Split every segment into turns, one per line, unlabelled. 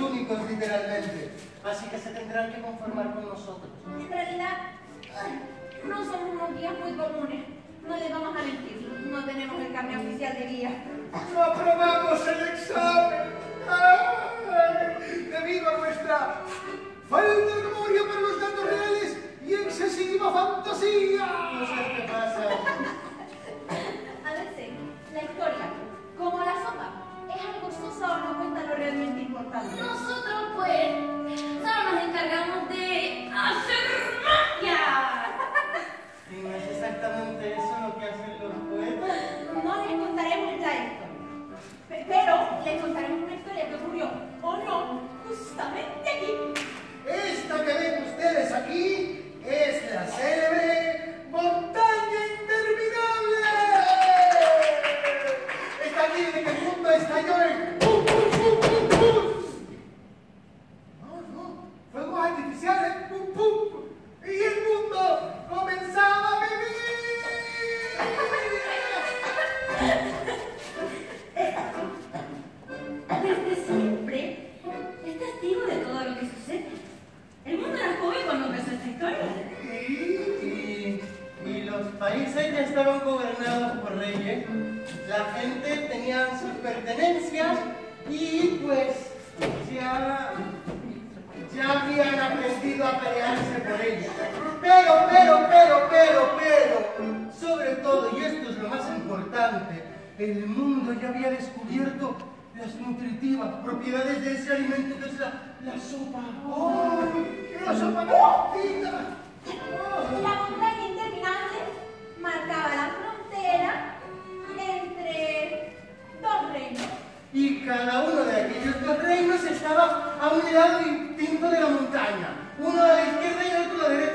mundos, literalmente. Así que se tendrán que conformar con nosotros.
En realidad, no somos unos guías muy comunes. No le vamos a mentir, no tenemos el carnet oficial de guía.
¡No aprobamos el examen! ¡Ay! Desde
siempre es testigo de todo lo que sucede. El mundo era joven cuando empezó esta historia.
Y, y los países ya estaban gobernados por reyes. La gente tenía sus pertenencias y pues ya, ya habían aprendido a pelearse por ellas. El mundo ya había descubierto las nutritivas propiedades de ese alimento que es la, la sopa.
¡Ay! ¡La sopa calentita!
La montaña interminable marcaba la frontera entre dos reinos.
Y cada uno de aquellos dos reinos estaba a un lado distinto de la montaña. Uno a la izquierda y otro a la derecha.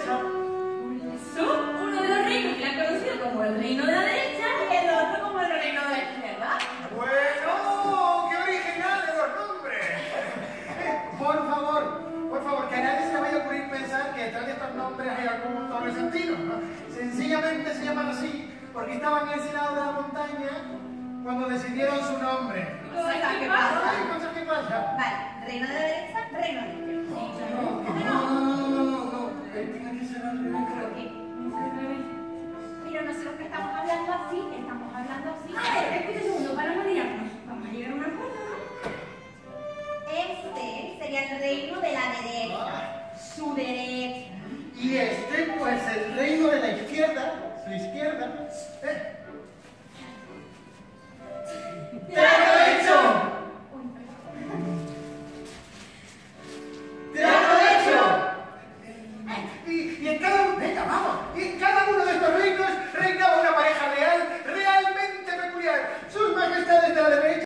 Sencillamente se llaman así porque estaban en ese lado de la montaña cuando decidieron su nombre.
Cosas que pasan.
Ay, cosas que pasan.
Vale, reino de la derecha, reino de la izquierda.
No, no, no, no, no, no. Tiene que ser al revés.
¿Por qué? Mira, nosotros que estamos hablando así, estamos hablando así.
A ver, espera un segundo, para no liarnos. Vamos a llegar a un acuerdo, ¿no?
Este sería el reino de la derecha. Su derecha.